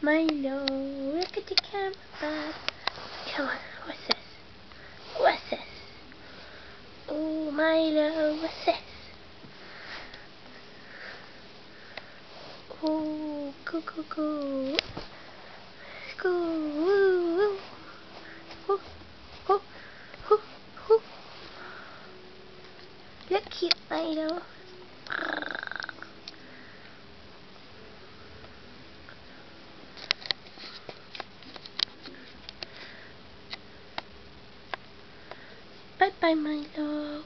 Milo, look at the camera. Come on, what's this? What's this? Oh, Milo, what's this? Oh, go, go, go. Go, woo, woo. Oh, oh, oh, oh. Look cute, Milo. Bye, my love.